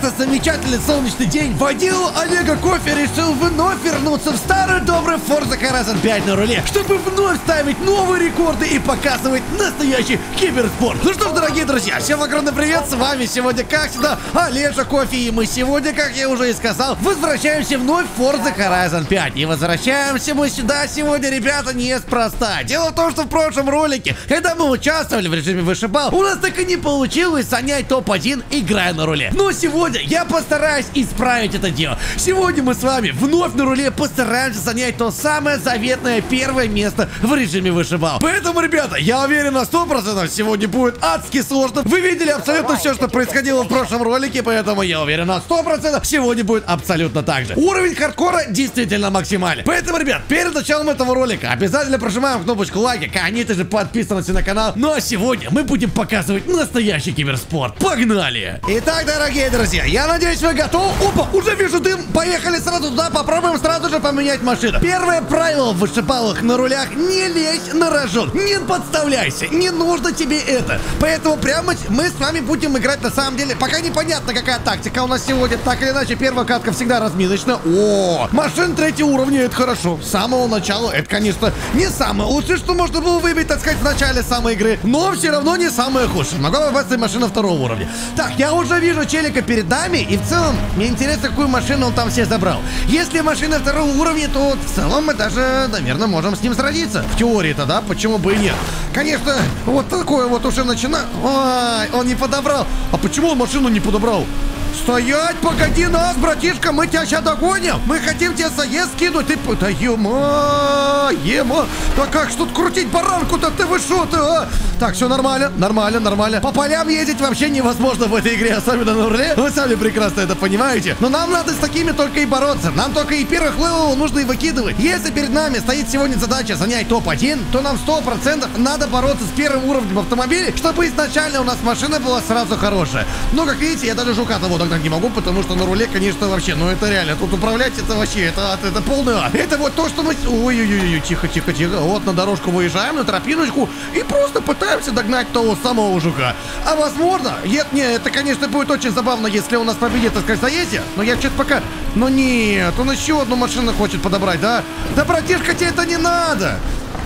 прекрасный, замечательный солнечный день водил Олега Кофе решил вновь вернуться в старый добрый Forza Horizon 5 на руле, чтобы вновь ставить новые рекорды и показывать настоящий киберспорт. Ну что ж, дорогие друзья, всем огромный привет, с вами сегодня, как всегда, Олежа Кофе, и мы сегодня, как я уже и сказал, возвращаемся вновь в Forza Horizon 5. И возвращаемся мы сюда сегодня, ребята, неспроста. Дело в том, что в прошлом ролике, когда мы участвовали в режиме вышибал, у нас так и не получилось занять топ-1, играя на руле. Но сегодня я постараюсь исправить это дело. Сегодня мы с вами вновь на руле постараемся занять то самое заветное первое место в режиме вышибал. Поэтому, ребята, я уверен на 100% сегодня будет адски сложно. Вы видели абсолютно все, что происходило в прошлом ролике, поэтому я уверен на 100% сегодня будет абсолютно так же. Уровень хардкора действительно максимален. Поэтому, ребят, перед началом этого ролика обязательно прожимаем кнопочку лайка, конечно же, подписываемся на канал. Ну а сегодня мы будем показывать настоящий киберспорт. Погнали! Итак, дорогие друзья, я надеюсь, вы готовы. Опа, уже вижу дым. Поехали сразу туда, попробуем сразу же поменять машину. Первое правило в вышибалах на рулях не лезь на рожон. Не подставляйся, не нужно тебе это. Поэтому прямо мы с вами будем играть на самом деле. Пока непонятно, какая тактика у нас сегодня. Так или иначе, первая катка всегда разминочна. О, машин третьего уровня, это хорошо. С самого начала, это, конечно, не самое лучшее, что можно было выбить, так сказать, в начале самой игры. Но все равно не самое худшее. Могла попасться машина второго уровня. Так, я уже вижу челика перед нами, и в целом, мне интересно, какую машину он там все забрал. Если машина второго уровня, то в целом мы даже, наверное, можем с ним сразиться. В теории-то, да? Почему бы и нет? Конечно, вот такое вот уже начинает... Ой, он не подобрал. А почему он машину не подобрал? Стоять, погоди нас, братишка, мы тебя сейчас догоним. Мы хотим тебе заезд скинуть. Ты, да ема, ема. Да как ж тут крутить баранку-то, ты вы шо ты, а? Так, все нормально, нормально, нормально. По полям ездить вообще невозможно в этой игре, особенно на руле. Вы сами прекрасно это понимаете. Но нам надо с такими только и бороться. Нам только и первых левелов нужно и выкидывать. Если перед нами стоит сегодня задача занять топ-1, то нам 100% надо бороться с первым уровнем автомобиля, чтобы изначально у нас машина была сразу хорошая. Но, как видите, я даже жука того догнать не могу, потому что на руле, конечно, вообще, ну это реально, тут управлять это вообще, это, это, это полный ад. Это вот то, что мы... Ой-ой-ой, тихо, тихо, тихо. Вот на дорожку выезжаем, на тропиночку, и просто пытаемся догнать того самого жука. А возможно, нет, не, это, конечно, будет очень забавно, если у нас победит, сказать, заезде, но я что-то пока... Но нет, он еще одну машину хочет подобрать, да? Да, братишка, тебе это не надо!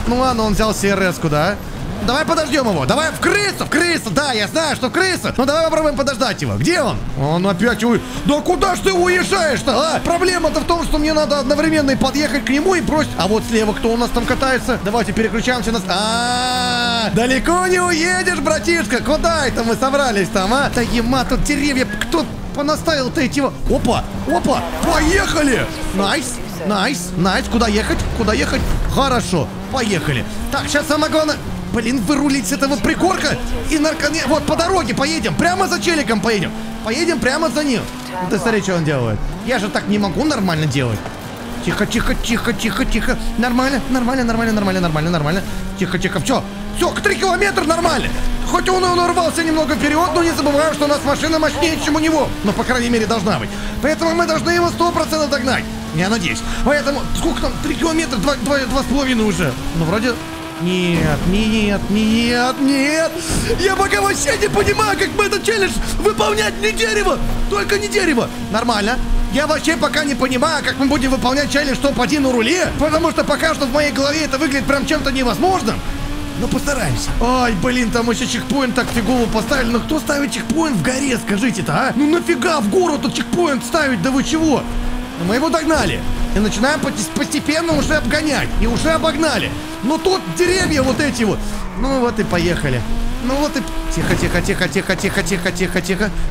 Ну ладно, он взял CRS-ку, да? Давай подождем его. Давай в крысу, в крысу. Да, я знаю, что в крысу. Ну давай попробуем подождать его. Где он? Он опять уй. Да куда ж ты уезжаешь-то, а? Проблема-то в том, что мне надо одновременно и подъехать к нему и бросить. А вот слева кто у нас там катается? Давайте переключаемся на... -а далеко не уедешь, братишка. Куда это мы собрались там, а? Да ема, тут деревья. Кто понаставил-то эти... Опа, опа, поехали. Nice. Nice, nice, куда ехать? Куда ехать? Хорошо, поехали. Так, сейчас самое главное... Блин, вырулить с этого пригорка и нарконе... Вот по дороге поедем, прямо за челиком поедем. Поедем прямо за ним. Ну, ты смотри, что он делает. Я же так не могу нормально делать. Тихо, тихо, тихо, тихо, тихо. Нормально, нормально, нормально, нормально, нормально, нормально. Тихо, тихо, все. Все, к 3 километра нормально. Хоть он и урвался немного вперед, но не забываем, что у нас машина мощнее, чем у него. Но, по крайней мере, должна быть. Поэтому мы должны его 100% догнать. Я надеюсь. Поэтому, сколько там? 3 километра, 2,5 уже. Ну, вроде нет, нет, нет, нет! Я пока вообще не понимаю, как мы этот челлендж выполнять не дерево! Только не дерево! Нормально. Я вообще пока не понимаю, как мы будем выполнять челлендж топ-1 на руле, потому что пока что в моей голове это выглядит прям чем-то невозможным. Но постараемся. Ай, блин, там еще чекпоинт так фигово поставили. Ну кто ставит чекпоинт в горе, скажите-то, а? Ну нафига в гору тут чекпоинт ставить? Да вы чего? Но мы его догнали. И начинаем постепенно уже обгонять. И уже обогнали. Но тут деревья вот эти вот. Ну вот и поехали. Ну вот и... Тихо, тихо, тихо, тихо, тихо, тихо, тихо, тихо,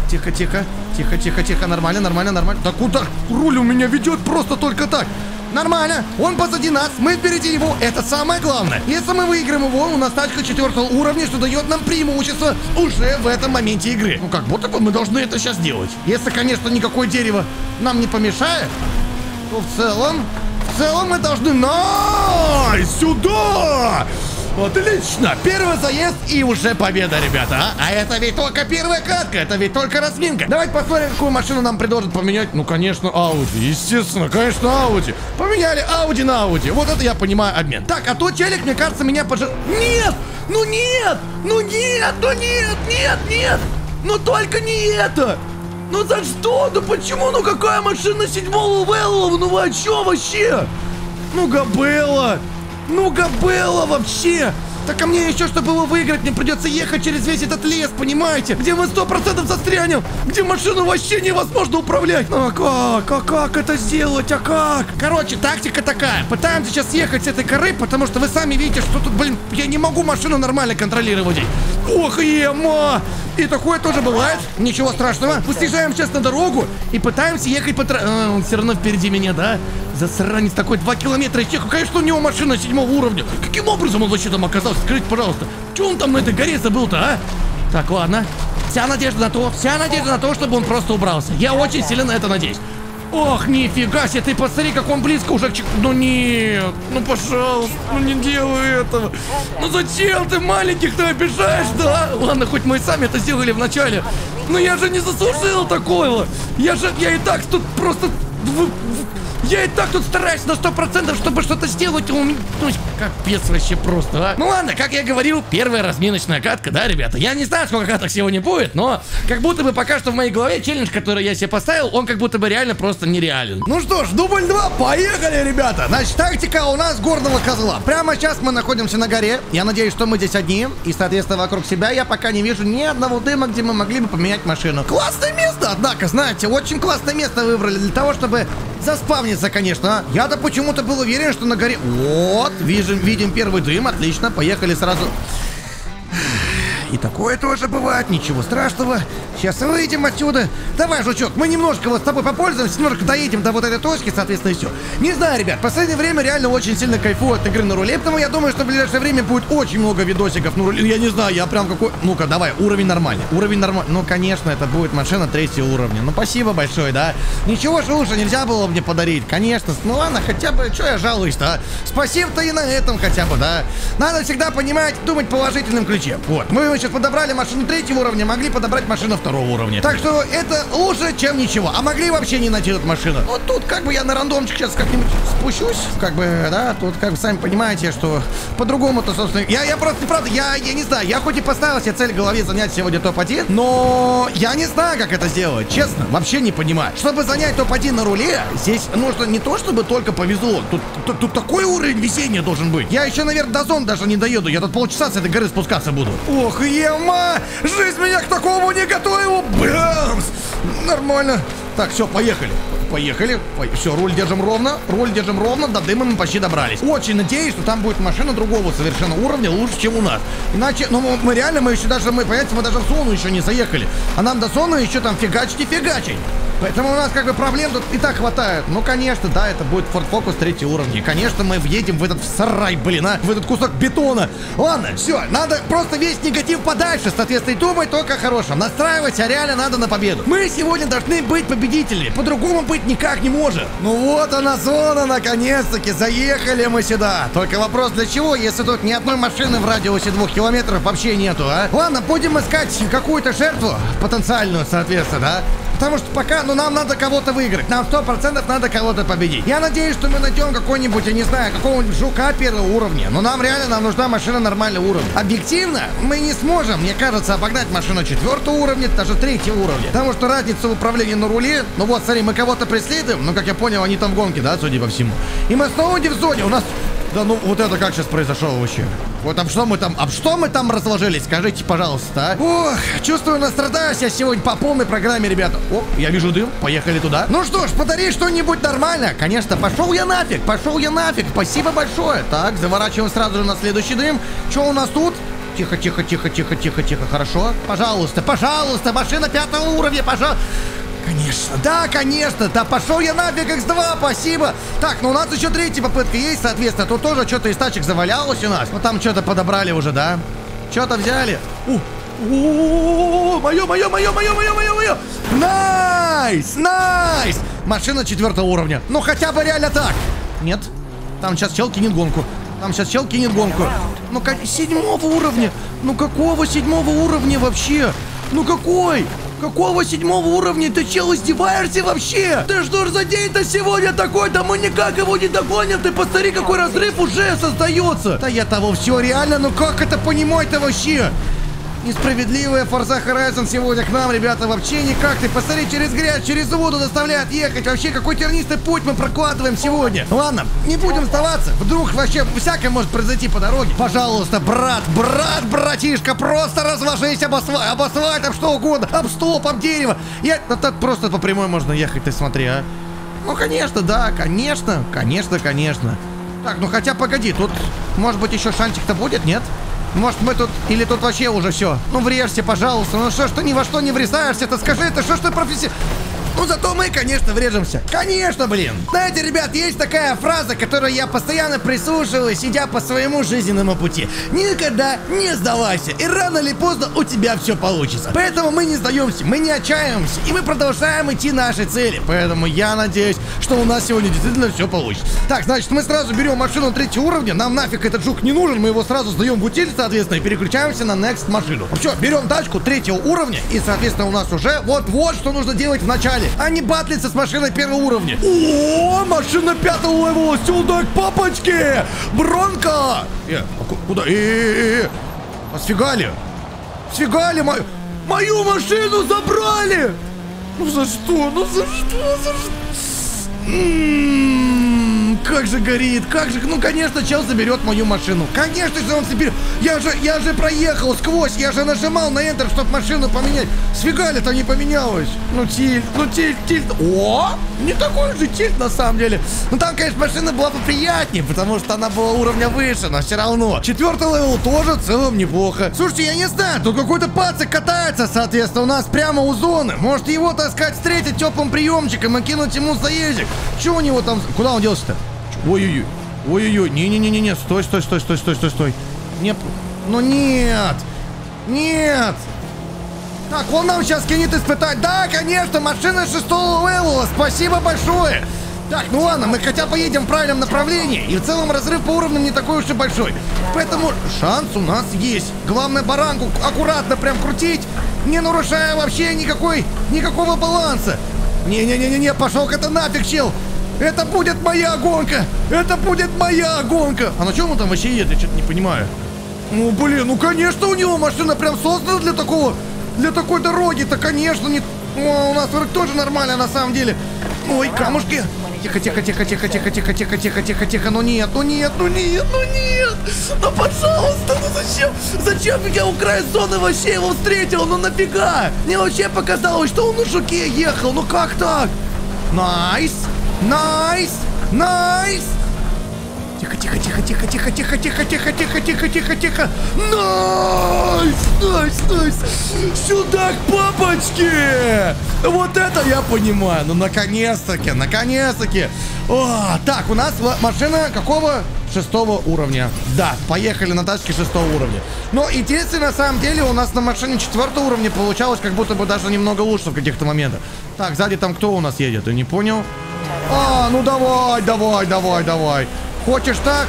тихо, тихо, тихо, тихо, тихо, нормально, нормально, нормально. Да куда? Руль у меня ведет просто только так. Нормально, он позади нас, мы впереди него, это самое главное. Если мы выиграем его, у нас тачка четвертого уровня, что дает нам преимущество уже в этом моменте игры. Ну как будто бы мы должны это сейчас делать. Если, конечно, никакое дерево нам не помешает, то в целом, в целом мы должны... Nice! Сюда! Отлично! Первый заезд и уже победа, ребята. А? а это ведь только первая катка, это ведь только разминка. Давайте посмотрим, какую машину нам предложат поменять. Ну, конечно, Audi. Естественно, конечно, Audi. Поменяли Audi на Audi. Вот это я понимаю обмен. Так, а тот челик, мне кажется, меня пожи... Нет! Ну нет! Ну нет! Ну нет! Нет! Нет! Ну только не это! Ну за что? Да почему? Ну какая машина седьмого Вэллова? Ну вы о чем вообще? Ну Габелла! Ну Габелла вообще! Так а мне еще, чтобы его выиграть, мне придется ехать через весь этот лес, понимаете? Где мы сто процентов застрянем, где машину вообще невозможно управлять. Ну а как? А как это сделать? А как? Короче, тактика такая. Пытаемся сейчас ехать с этой коры, потому что вы сами видите, что тут, блин, я не могу машину нормально контролировать. Ох, ема! И такое тоже бывает. Ничего страшного. Мы съезжаем сейчас на дорогу и пытаемся ехать по тра... А, он все равно впереди меня, да? Засранец такой, 2 километра тех. Конечно, у него машина седьмого уровня. Каким образом он вообще там оказался? Скажите, пожалуйста. Че он там на этой горе забыл-то, а? Так, ладно. Вся надежда на то, вся надежда на то, чтобы он просто убрался. Я очень сильно на это надеюсь. Ох, нифига себе, ты посмотри, как он близко уже к... Ну нет, ну пожалуйста, ну не делай этого. Ну зачем ты маленьких-то обижаешь, да? Ладно, хоть мы сами это сделали в начале. Но я же не заслужил такого. Я же, я и так тут просто... Я и так тут стараюсь на сто процентов, чтобы что-то сделать. Меня, ну, капец вообще просто, а. Ну ладно, как я говорил, первая разминочная катка, да, ребята? Я не знаю, сколько каток сегодня будет, но как будто бы пока что в моей голове челлендж, который я себе поставил, он как будто бы реально просто нереален. Ну что ж, дубль 2, поехали, ребята! Значит, тактика у нас горного козла. Прямо сейчас мы находимся на горе. Я надеюсь, что мы здесь одни. И, соответственно, вокруг себя я пока не вижу ни одного дыма, где мы могли бы поменять машину. Классное место, однако, знаете, очень классное место выбрали для того, чтобы заспавниться, конечно. А? Я-то почему-то был уверен, что на горе... Вот, видим, видим первый дым, отлично. Поехали сразу... И такое тоже бывает, ничего страшного. Сейчас выйдем отсюда. Давай, жучок, мы немножко вот с тобой попользуемся, немножко доедем до вот этой точки, соответственно, и все. Не знаю, ребят, в последнее время реально очень сильно кайфую от игры на руле, потому я думаю, что в ближайшее время будет очень много видосиков на руле. Я не знаю, я прям какой... Ну-ка, давай, уровень нормальный. Уровень нормальный. Ну, конечно, это будет машина третьего уровня. Ну, спасибо большое, да. Ничего же лучше нельзя было мне подарить, конечно. Ну, ладно, хотя бы, что я жалуюсь-то, а? Спасибо-то и на этом хотя бы, да. Надо всегда понимать, думать положительным ключе. Вот, мы сейчас подобрали машину третьего уровня, могли подобрать машину второго уровня. Так что это лучше, чем ничего. А могли вообще не найти эту машину. Вот тут как бы я на рандомчик сейчас как-нибудь спущусь. Как бы, да, тут как бы сами понимаете, что по-другому-то, собственно... Я, я просто, правда, я, я не знаю, я хоть и поставил себе цель в голове занять сегодня топ-1, но я не знаю, как это сделать, честно, вообще не понимаю. Чтобы занять топ-1 на руле, здесь нужно не то, чтобы только повезло, тут, тут, тут такой уровень весения должен быть. Я еще, наверное, до зон даже не доеду, я тут полчаса с этой горы спускаться буду. Ох, ема! Жизнь меня к такому не готовила! Бамс! Нормально. Так, все, поехали. Поехали. Все, руль держим ровно. Руль держим ровно. До дыма мы почти добрались. Очень надеюсь, что там будет машина другого совершенно уровня лучше, чем у нас. Иначе, ну мы реально, мы еще даже, мы, понимаете, мы даже в зону еще не заехали. А нам до зоны еще там фигачить и фигачить. Поэтому у нас как бы проблем тут и так хватает. Ну, конечно, да, это будет Ford Focus третий уровень. конечно, мы въедем в этот сарай, блин, а, в этот кусок бетона. Ладно, все, надо просто весь негатив подальше, соответственно, и думать только о хорошем. Настраивать, а реально надо на победу. Мы сегодня должны быть победителями, по-другому быть никак не может. Ну вот она зона, наконец-таки, заехали мы сюда. Только вопрос для чего, если тут ни одной машины в радиусе двух километров вообще нету, а? Ладно, будем искать какую-то жертву, потенциальную, соответственно, да? Потому что пока, ну нам надо кого-то выиграть. Нам сто процентов надо кого-то победить. Я надеюсь, что мы найдем какой-нибудь, я не знаю, какого-нибудь жука первого уровня. Но нам реально нам нужна машина нормального уровня. Объективно, мы не сможем, мне кажется, обогнать машину четвертого уровня, даже третьего уровня. Потому что разница в управлении на руле, ну вот, смотри, мы кого-то преследуем, ну как я понял, они там в гонке, да, судя по всему. И мы снова не в зоне, у нас да ну вот это как сейчас произошло вообще? Вот об что мы там, об что мы там разложились? Скажите, пожалуйста, а? Ох, чувствую, настрадаюсь я сегодня по полной программе, ребята. О, я вижу дым, поехали туда. Ну что ж, подари что-нибудь нормально. Конечно, пошел я нафиг, пошел я нафиг. Спасибо большое. Так, заворачиваем сразу же на следующий дым. Что у нас тут? Тихо, тихо, тихо, тихо, тихо, тихо, хорошо? Пожалуйста, пожалуйста, машина пятого уровня, пожалуйста. Конечно, да, конечно, да пошел я нафиг X2, спасибо. Так, ну у нас еще третья попытка есть, соответственно, тут тоже что-то из тачек завалялось у нас. Вот там что-то подобрали уже, да? Что-то взяли. У, мое, мое, мое, мое, мое, мое, мое. Nice, nice. Машина четвертого уровня. Ну хотя бы реально так. Нет, там сейчас чел кинет гонку. Там сейчас чел кинет гонку. Ну как, седьмого уровня. Ну какого седьмого уровня вообще? Ну какой? Какого седьмого уровня? Ты чел издеваешься вообще? Ты что ж за день-то сегодня такой? Да мы никак его не догоним. Ты посмотри, какой разрыв уже создается. Да я того все реально, ну как это понимать-то вообще? Несправедливая Forza Horizon сегодня к нам, ребята, вообще никак. Ты посмотри, через грязь, через воду заставляет ехать. Вообще, какой тернистый путь мы прокладываем сегодня. Ладно, не будем сдаваться. Вдруг вообще всякое может произойти по дороге. Пожалуйста, брат, брат, братишка, просто разложись об асфальт, об асфальт, об что угодно, об столб, об дерево. Я... Так просто по прямой можно ехать, ты смотри, а. Ну, конечно, да, конечно, конечно, конечно. Так, ну хотя погоди, тут, может быть, еще шансик-то будет, нет? Может мы тут, или тут вообще уже все? Ну врежься, пожалуйста, ну что ж ты ни во что не врезаешься-то, скажи, это что ж ты профессия... Ну зато мы, конечно, врежемся. Конечно, блин. Знаете, ребят, есть такая фраза, которую я постоянно прислушиваюсь, идя по своему жизненному пути. Никогда не сдавайся, и рано или поздно у тебя все получится. Поэтому мы не сдаемся, мы не отчаиваемся, и мы продолжаем идти нашей цели. Поэтому я надеюсь, что у нас сегодня действительно все получится. Так, значит, мы сразу берем машину третьего уровня, нам нафиг этот жук не нужен, мы его сразу сдаем в утиль, соответственно, и переключаемся на next машину. Все, берем тачку третьего уровня, и, соответственно, у нас уже вот-вот что нужно делать в начале батали, а не батлиться с машиной первого уровня. О, машина пятого левела, сюда к папочке! Бронко! Э, а куда? Э, э, э, а сфигали? Сфигали мою... Мою машину забрали! Ну за что? Ну за что? За что? Как же горит, как же, ну конечно, чел заберет мою машину. Конечно, если он заберет. Я же, я же проехал сквозь, я же нажимал на Enter, чтобы машину поменять. С фига ли-то не поменялось? Ну тильт, ну тильт, тильт. О, не такой же тильт на самом деле. Ну там, конечно, машина была поприятнее, потому что она была уровня выше, но все равно. Четвертый левел тоже в целом неплохо. Слушайте, я не знаю, тут какой-то пацик катается, соответственно, у нас прямо у зоны. Может его, так сказать, встретить теплым приемчиком и кинуть ему заездик. Че у него там? Куда он делся-то? Ой-ой-ой. Ой-ой-ой. Не-не-не-не-не. Стой, стой, стой, стой, стой, стой, стой. Не... Ну нет. Нет. Так, он нам сейчас кинет испытать. Да, конечно, машина шестого левела. Спасибо большое. Так, ну ладно, мы хотя бы едем в правильном направлении. И в целом разрыв по уровню не такой уж и большой. Поэтому шанс у нас есть. Главное баранку аккуратно прям крутить, не нарушая вообще никакой, никакого баланса. Не-не-не-не, пошел это нафиг, чел. Это будет моя гонка! Это будет моя гонка! А на чем он там вообще едет? Я что-то не понимаю. Ну, блин, ну, конечно, у него машина прям создана для такого... Для такой дороги-то, конечно, не... О, у нас тоже нормально, на самом деле. Ой, камушки. Тихо, тихо, тихо, тихо, тихо, тихо, тихо, тихо, тихо, тихо. Ну нет, ну нет, ну нет, ну нет. Ну пожалуйста, ну зачем? Зачем я у края зоны вообще его встретил? Ну нафига? Мне вообще показалось, что он на жуке ехал. Ну как так? Nice. Nice! Nice! Тихо, тихо, тихо, тихо, тихо, тихо, тихо, тихо, тихо, тихо, тихо, тихо. Nice! Nice, nice! Сюда к папочке! Вот это я понимаю. Ну, наконец-таки, наконец-таки. О, так, у нас машина какого? шестого уровня. Да, поехали на тачке шестого уровня. Но интересно, на самом деле, у нас на машине четвертого уровня получалось как будто бы даже немного лучше в каких-то моментах. Так, сзади там кто у нас едет? Ты не понял? А, ну давай, давай, давай, давай. Хочешь так?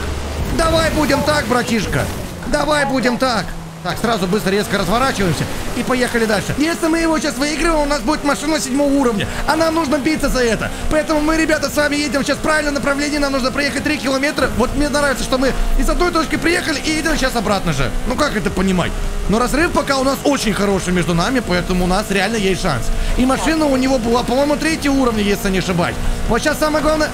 Давай будем так, братишка. Давай будем так. Так, сразу быстро, резко разворачиваемся и поехали дальше. Если мы его сейчас выигрываем, у нас будет машина седьмого уровня, а нам нужно биться за это. Поэтому мы, ребята, с вами едем сейчас в правильном направлении, нам нужно проехать 3 километра. Вот мне нравится, что мы из одной точки приехали и едем сейчас обратно же. Ну как это понимать? Но разрыв пока у нас очень хороший между нами, поэтому у нас реально есть шанс. И машина у него была, по-моему, третьего уровня, если не ошибаюсь. Вот сейчас самое главное...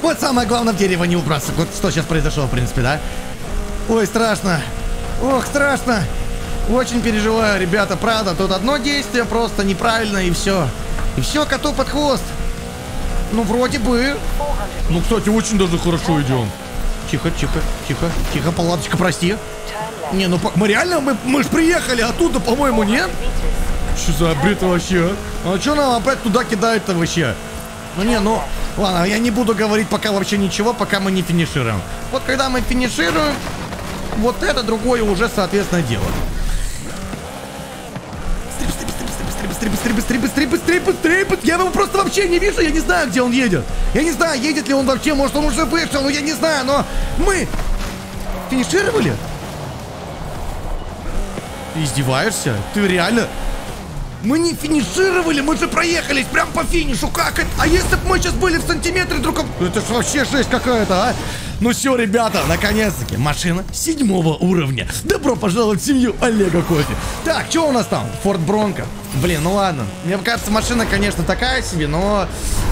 Вот самое главное в дерево не убраться. Вот что сейчас произошло, в принципе, да? Ой, страшно. Ох, страшно. Очень переживаю, ребята, правда. Тут одно действие просто неправильно и все. И все, коту под хвост. Ну, вроде бы. Ну, кстати, очень даже хорошо идем. Тихо, тихо, тихо, тихо, палаточка, прости. Не, ну мы реально, мы, мы же приехали оттуда, по-моему, нет? Что за бред вообще, а? А что нам опять туда кидают-то вообще? Ну не, ну, ладно, я не буду говорить пока вообще ничего, пока мы не финишируем. Вот когда мы финишируем, вот это другое уже, соответственно, дело. Быстрее, быстрее, быстрее, быстрее, быстрее, быстрее, быстрее. Я его просто вообще не вижу, я не знаю, где он едет. Я не знаю, едет ли он вообще, может он уже вышел, но я не знаю, но мы финишировали? Ты издеваешься? Ты реально... Мы не финишировали, мы же проехались прям по финишу. Как это? А если бы мы сейчас были в сантиметре друг об... Это ж вообще жесть какая-то, а? Ну все, ребята, наконец-таки машина седьмого уровня. Добро пожаловать в семью Олега Кофе. Так, что у нас там? Форд Бронко. Блин, ну ладно. Мне кажется, машина, конечно, такая себе, но...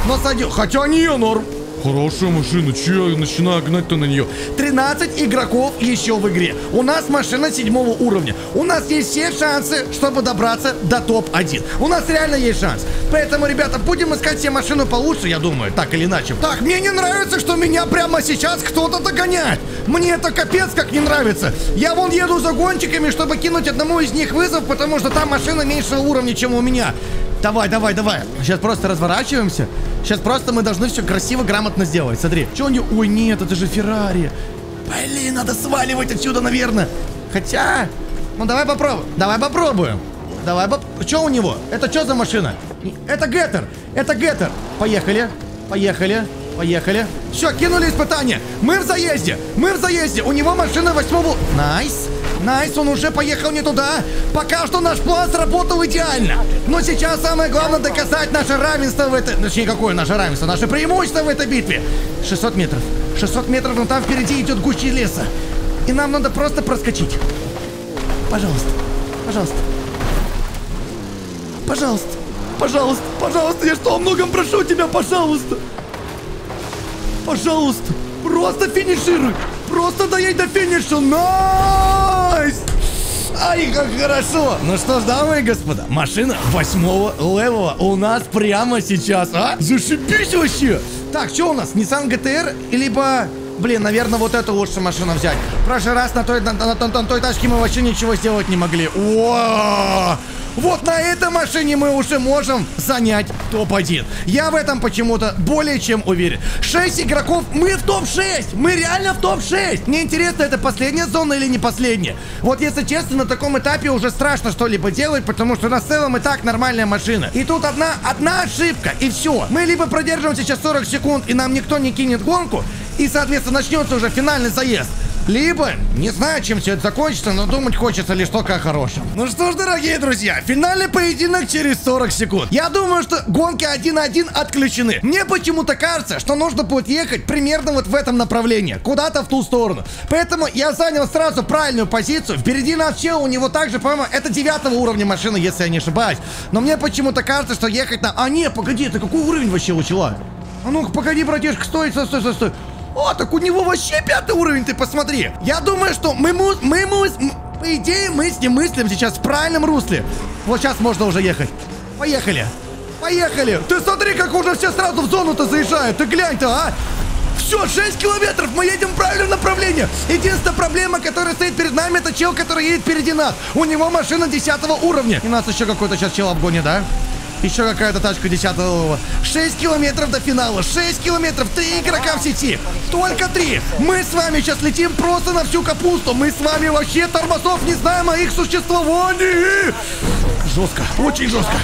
Но садил. Хотя не норм. Хорошая машина, че я начинаю гнать-то на нее? 13 игроков еще в игре. У нас машина седьмого уровня. У нас есть все шансы, чтобы добраться до топ-1. У нас реально есть шанс. Поэтому, ребята, будем искать себе машину получше, я думаю, так или иначе. Так, мне не нравится, что меня прямо сейчас кто-то догоняет. Мне это капец как не нравится. Я вон еду за гонщиками, чтобы кинуть одному из них вызов, потому что там машина меньшего уровня, чем у меня. Давай, давай, давай. Сейчас просто разворачиваемся. Сейчас просто мы должны все красиво, грамотно сделать. Смотри. Че него? Ой, нет, это же Феррари. Блин, надо сваливать отсюда, наверное. Хотя... Ну, давай попробуем. Давай попробуем. Давай поп... Что у него? Это что за машина? Это Геттер. Это Геттер. Поехали. Поехали. Поехали. Все, кинули испытание. Мы в заезде. Мы в заезде. У него машина восьмого... Nice. Nice, он уже поехал не туда. Пока что наш план сработал идеально. Но сейчас самое главное доказать наше равенство в этой... Точнее, какое наше равенство? Наше преимущество в этой битве. 600 метров. 600 метров, но там впереди идет гуща леса. И нам надо просто проскочить. Пожалуйста. Пожалуйста. Пожалуйста. Пожалуйста. Пожалуйста. Я что, о многом прошу тебя, пожалуйста. Пожалуйста. Просто финишируй. Просто доедь до финиша. Nice! Ай, как хорошо! Ну что ж, дамы и господа, машина восьмого level а у нас прямо сейчас, а? Зашибись вообще! Так, что у нас? Nissan GTR, либо... Блин, наверное, вот эту лучше машину взять. В прошлый раз на той, на, на, на, на той тачке мы вообще ничего сделать не могли. О! Вот на этой машине мы уже можем занять топ-1. Я в этом почему-то более чем уверен. 6 игроков, мы в топ-6! Мы реально в топ-6! Мне интересно, это последняя зона или не последняя? Вот если честно, на таком этапе уже страшно что-либо делать, потому что на целом и так нормальная машина. И тут одна, одна ошибка, и все. Мы либо продержимся сейчас 40 секунд, и нам никто не кинет гонку, и, соответственно, начнется уже финальный заезд. Либо, не знаю, чем все это закончится, но думать хочется лишь только о хорошем. Ну что ж, дорогие друзья, финальный поединок через 40 секунд. Я думаю, что гонки 1-1 отключены. Мне почему-то кажется, что нужно будет ехать примерно вот в этом направлении, куда-то в ту сторону. Поэтому я занял сразу правильную позицию. Впереди нас чел, у него также, по-моему, это девятого уровня машины, если я не ошибаюсь. Но мне почему-то кажется, что ехать на... А, нет, погоди, это какой уровень вообще у чела? А ну погоди, братишка, стой, стой, стой, стой. О, так у него вообще пятый уровень, ты посмотри. Я думаю, что мы, мы, му по идее, мы с ним мыслим сейчас в правильном русле. Вот сейчас можно уже ехать. Поехали. Поехали. Ты смотри, как уже все сразу в зону-то заезжают. Ты глянь-то, а. Все, 6 километров, мы едем в правильном направлении. Единственная проблема, которая стоит перед нами, это чел, который едет впереди нас. У него машина 10 уровня. И нас еще какой-то сейчас чел обгонит, да? Еще какая-то тачка 10 -го. 6 километров до финала. 6 километров. Три игрока в сети. Только три. Мы с вами сейчас летим просто на всю капусту. Мы с вами вообще тормозов не знаем о их существовании. Жестко. Очень жестко.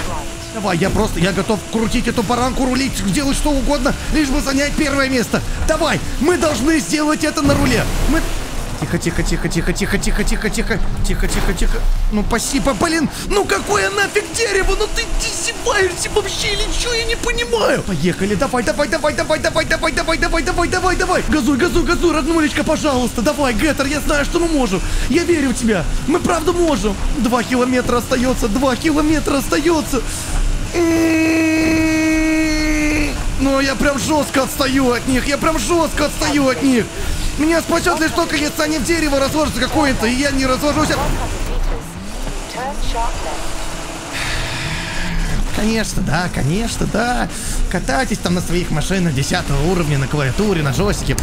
Давай, я просто, я готов крутить эту баранку, рулить, делать что угодно, лишь бы занять первое место. Давай, мы должны сделать это на руле. Мы Тихо, тихо, тихо, тихо, тихо, тихо, тихо, тихо, тихо, тихо, тихо. Ну, спасибо, блин. Ну, какое нафиг дерево? Ну, ты издеваешься вообще или что? Я не понимаю. Поехали, давай, давай, давай, давай, давай, давай, давай, давай, давай, давай, давай. Газуй, газуй, газуй, роднулечка, пожалуйста. Давай, Геттер, я знаю, что мы можем. Я верю в тебя. Мы правда можем. Два километра остается, два километра остается. Ну, я прям жестко отстаю от них. Я прям жестко отстаю от них. Меня спасет лишь только если они в дерево разложатся какое-то, и я не разложусь. Конечно, да, конечно, да. Катайтесь там на своих машинах 10 уровня на клавиатуре, на джойстике.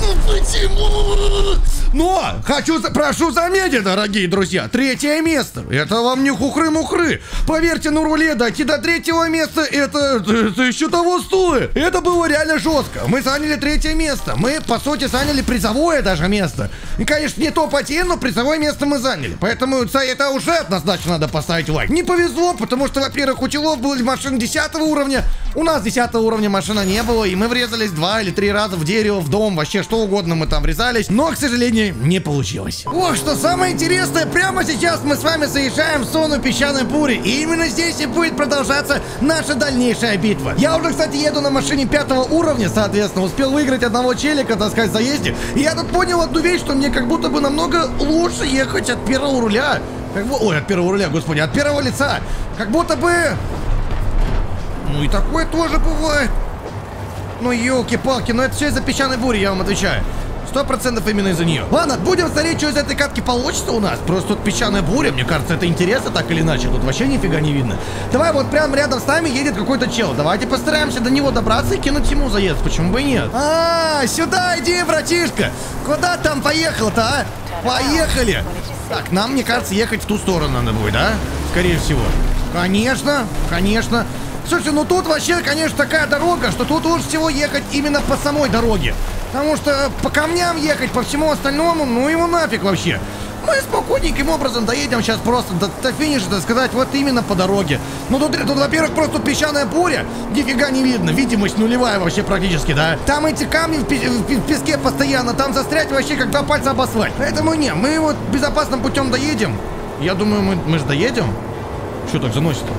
Ну почему? Но, хочу, прошу заметить, дорогие друзья, третье место. Это вам не хухры-мухры. Поверьте, на руле дойти до третьего места, это, это, это еще того стоит. Это было реально жестко. Мы заняли третье место. Мы, по сути, заняли призовое даже место. И, конечно, не топ-1, но призовое место мы заняли. Поэтому за это уже однозначно надо поставить лайк. Не повезло, потому что, во-первых, у делов, были машины 10 уровня. У нас 10 уровня машина не было, и мы врезались два или три раза в дерево, в дом, вообще что угодно мы там врезались. Но, к сожалению, не получилось. Ох, что самое интересное, прямо сейчас мы с вами заезжаем в зону песчаной бури. И именно здесь и будет продолжаться наша дальнейшая битва. Я уже, кстати, еду на машине пятого уровня, соответственно, успел выиграть одного челика, так сказать, в заезде. И я тут понял одну вещь, что мне как будто бы намного лучше ехать от первого руля. Как бы, ой, от первого руля, господи, от первого лица. Как будто бы ну и такое тоже бывает. Ну елки-палки, ну это все из-за песчаной бури, я вам отвечаю. Сто процентов именно из-за нее. Ладно, будем смотреть, что из этой катки получится у нас. Просто тут песчаная буря, мне кажется, это интересно так или иначе. Тут вообще нифига не видно. Давай вот прямо рядом с нами едет какой-то чел. Давайте постараемся до него добраться и кинуть ему заезд. Почему бы и нет? А, сюда иди, братишка. Куда там поехал-то, а? Поехали. Так, нам, мне кажется, ехать в ту сторону надо будет, да? Скорее всего. Конечно, конечно. Слушайте, ну тут вообще, конечно, такая дорога, что тут лучше всего ехать именно по самой дороге. Потому что по камням ехать, по всему остальному, ну его нафиг вообще. Мы спокойненьким образом доедем сейчас просто до, до финиша, так сказать, вот именно по дороге. Ну тут, тут во-первых, просто песчаная буря, нифига не видно, видимость нулевая вообще практически, да. Там эти камни в, пи в, в песке постоянно, там застрять вообще как два пальца об. Поэтому не, мы вот безопасным путем доедем. Я думаю, мы, мы же доедем. Что так заносит-то?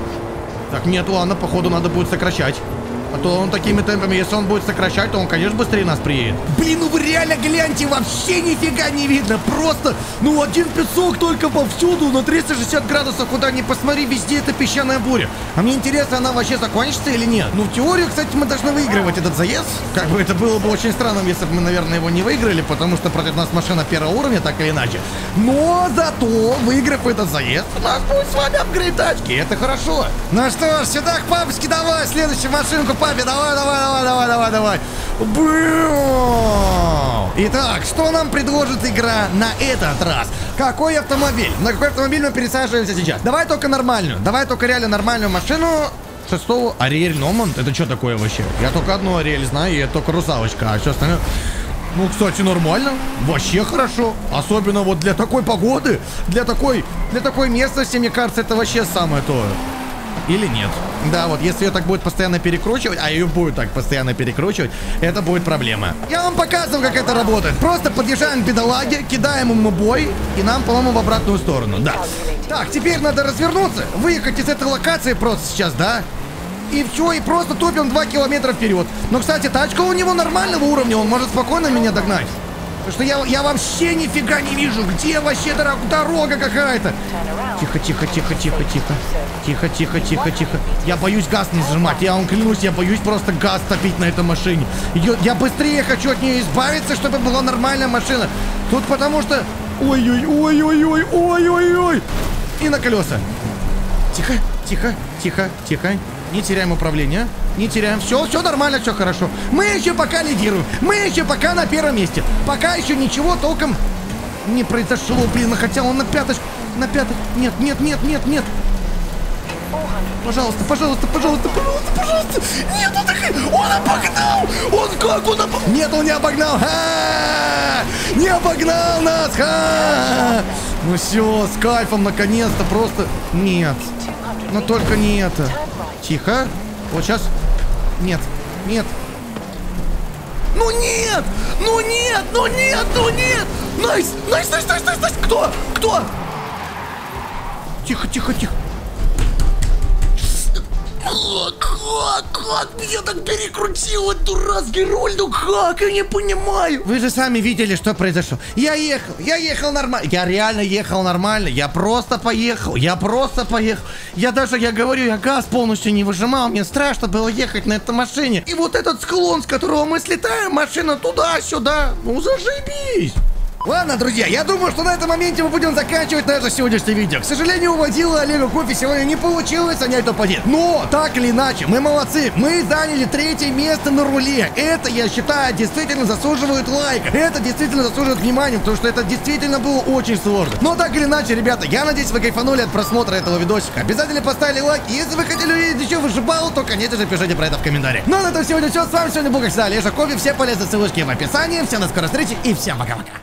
Так, нет, ладно, походу надо будет сокращать. А то он такими темпами, если он будет сокращать, то он, конечно, быстрее нас приедет. Блин, ну вы реально гляньте, вообще нифига не видно. Просто, ну, один песок только повсюду, на 360 градусов, куда ни посмотри, везде это песчаная буря. А мне интересно, она вообще закончится или нет? Ну, в теорию, кстати, мы должны выигрывать этот заезд. Как бы это было бы очень странным, если бы мы, наверное, его не выиграли, потому что против нас машина первого уровня, так или иначе. Но зато, выиграв этот заезд, у нас будет с вами апгрейд тачки, это хорошо. Ну что ж, сюда к папочке давай, следующую машинку папе, давай, давай, давай, давай, давай, давай. Итак, что нам предложит игра на этот раз? Какой автомобиль? На какой автомобиль мы пересаживаемся сейчас? Давай только нормальную, давай только реально нормальную машину. Шестого Ариэль Номанд? Это что такое вообще? Я только одну Ариэль знаю, и это только русалочка, а все остальное... Ну, кстати, нормально. Вообще хорошо. Особенно вот для такой погоды, для такой, для такой местности, мне кажется, это вообще самое то. Или нет. Да, вот если ее так будет постоянно перекручивать, а ее будет так постоянно перекручивать, это будет проблема. Я вам показываю, как это работает. Просто подъезжаем к бедолаге, кидаем ему бой, и нам, по-моему, в обратную сторону. Да. Так, теперь надо развернуться, выехать из этой локации просто сейчас, да? И все, и просто топим 2 километра вперед. Но, кстати, тачка у него нормального уровня, он может спокойно меня догнать. Потому что я, я вообще нифига не вижу, где вообще дорога, какая-то. Тихо, тихо, тихо, тихо, тихо. Тихо, тихо, тихо, тихо. Я боюсь газ не сжимать. Я вам клянусь, я боюсь просто газ топить на этой машине. Ее, я быстрее хочу от нее избавиться, чтобы была нормальная машина. Тут потому что... Ой-ой-ой-ой-ой-ой-ой-ой. И на колеса. Тихо, тихо, тихо, тихо. Не теряем управление. Не теряем. Все, все нормально, все хорошо. Мы еще пока лидируем. Мы еще пока на первом месте. Пока еще ничего толком не произошло, блин. Хотя он на пяточку. На пятый. Нет, нет, нет, нет, нет. Пожалуйста, пожалуйста, пожалуйста, пожалуйста, пожалуйста. Нет, он так... Он обогнал! Он как? Он обогнал? Нет, он не обогнал. Ха! Не обогнал нас! Ха! Ну все, с кайфом, наконец-то, просто... Нет. Но только не это. Тихо. Вот сейчас... Нет, нет. Ну нет! Ну нет! Ну нет! Ну нет! Nice! Nice, nice, nice, nice! Кто? Кто? Тихо, тихо, тихо. Как, как меня так перекрутило, дурацкий руль, ну как, я не понимаю. Вы же сами видели, что произошло. Я ехал, я ехал нормально, я реально ехал нормально, я просто поехал, я просто поехал. Я даже, я говорю, я газ полностью не выжимал, мне страшно было ехать на этой машине. И вот этот склон, с которого мы слетаем, машина туда-сюда, ну зажибись. Ладно, друзья, я думаю, что на этом моменте мы будем заканчивать наше сегодняшнее видео. К сожалению, у водила Олега Кофе сегодня не получилось занять топ-1. Но, так или иначе, мы молодцы. Мы заняли третье место на руле. Это, я считаю, действительно заслуживает лайка. Это действительно заслуживает внимания, потому что это действительно было очень сложно. Но так или иначе, ребята, я надеюсь, вы кайфанули от просмотра этого видосика. Обязательно поставили лайк. Если вы хотели увидеть еще выживал, то, конечно же, пишите про это в комментариях. Ну а на этом сегодня все. С вами сегодня был, как всегда, Олежа Кофе. Все полезные ссылочки в описании. Всем до скорой встречи и всем пока-пока.